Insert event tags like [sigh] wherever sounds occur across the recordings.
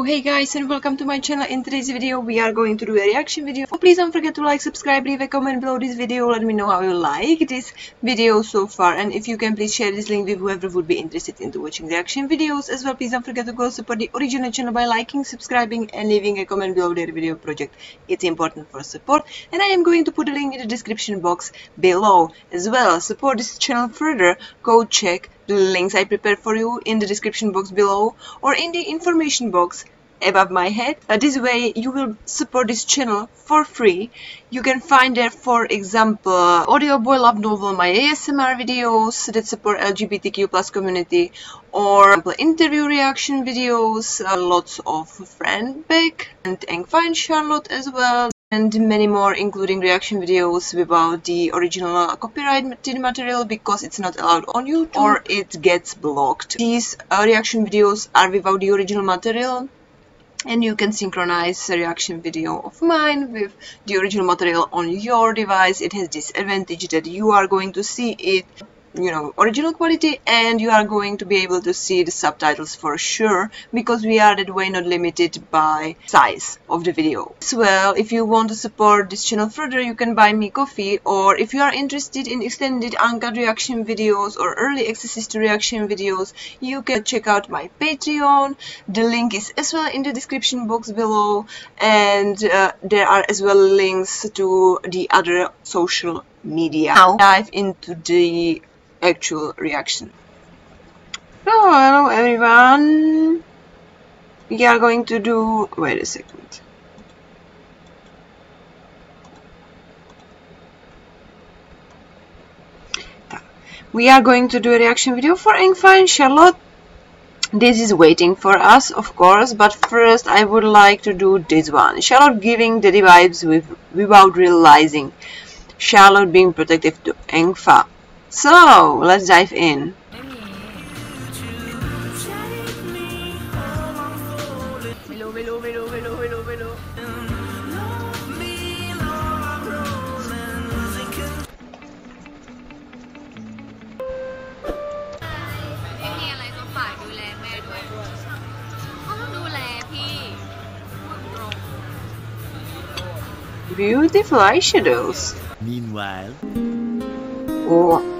Oh, hey guys and welcome to my channel. In today's video we are going to do a reaction video. Oh, please don't forget to like, subscribe, leave a comment below this video. Let me know how you like this video so far and if you can please share this link with whoever would be interested into watching the reaction videos as well. Please don't forget to go support the original channel by liking, subscribing and leaving a comment below their video project. It's important for support and I am going to put a link in the description box below as well. Support this channel further. Go check links I prepared for you in the description box below or in the information box above my head. Uh, this way you will support this channel for free. You can find there for example Audio Boy Love Novel, my ASMR videos that support LGBTQ plus community or interview reaction videos, uh, lots of friend back and Engfa Charlotte as well and many more including reaction videos without the original copyrighted material because it's not allowed on YouTube or it gets blocked. These uh, reaction videos are without the original material and you can synchronize a reaction video of mine with the original material on your device. It has this advantage that you are going to see it you know original quality and you are going to be able to see the subtitles for sure because we are that way not limited by size of the video. As well if you want to support this channel further you can buy me coffee or if you are interested in extended uncut reaction videos or early access to reaction videos you can check out my patreon. The link is as well in the description box below and uh, there are as well links to the other social media. Now dive into the actual reaction. Oh, hello everyone! We are going to do... wait a second. We are going to do a reaction video for Engfa and Charlotte. This is waiting for us, of course, but first I would like to do this one. Charlotte giving the vibes with, without realizing. Charlotte being protective to Engfa. So, let's dive in. Beautiful eyeshadows. Meanwhile. Oh.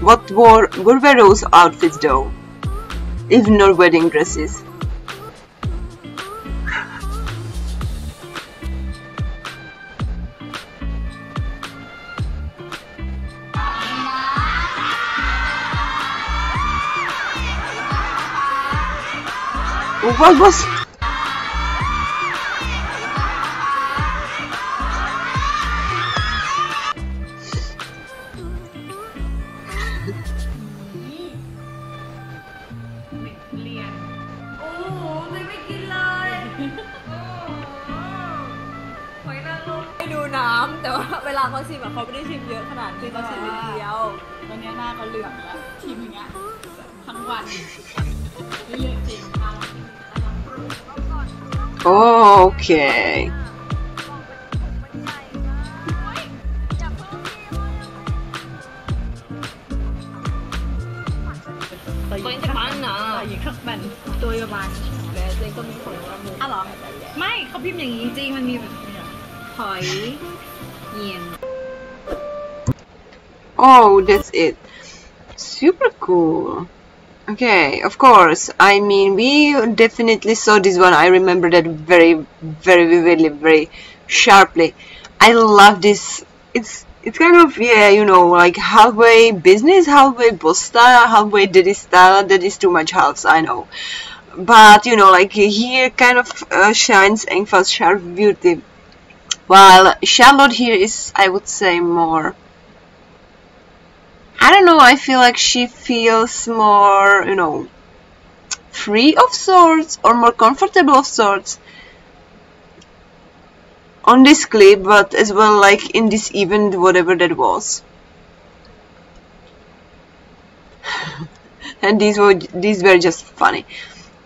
What were, those outfits though? Even not wedding dresses. What was ำแต่ว่าเวลาเขาชิมอะเขาไม่ได้ชิมเยอะขนาดนี้เขาชิมนิดเดียวตอนนี้หน้าเขาเหลืองแล้วชิมอย่างเงี้ยทั้งวันเรื่องจริงค่ะ Okay. Tôi chắc bán nè. Tại vì khất mình tôi và bạn. Để tôi có một phần ra mua. À, ไม่เขาพิมพ์อย่างนี้จริงมันมีแบบนี้ Oh, that's it. Super cool. Okay, of course. I mean, we definitely saw this one. I remember that very, very vividly, very sharply. I love this. It's it's kind of yeah, you know, like halfway business, halfway boss style, halfway daddy style. That is too much house, I know. But you know, like here, kind of uh, shines Engfa's sharp beauty while Charlotte here is, I would say, more. I don't know. I feel like she feels more, you know, free of sorts or more comfortable of sorts on this clip, but as well like in this event, whatever that was. [laughs] and these were these were just funny.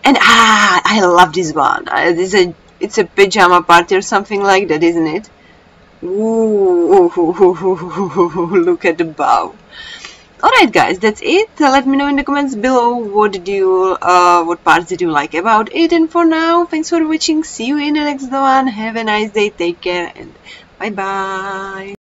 And ah, I love this one. Uh, this is a it's a pajama party or something like that, isn't it? Ooh, [laughs] look at the bow. Alright guys, that's it. Let me know in the comments below what did you, uh, what parts did you like about it. And for now, thanks for watching. See you in the next one. Have a nice day. Take care and bye bye.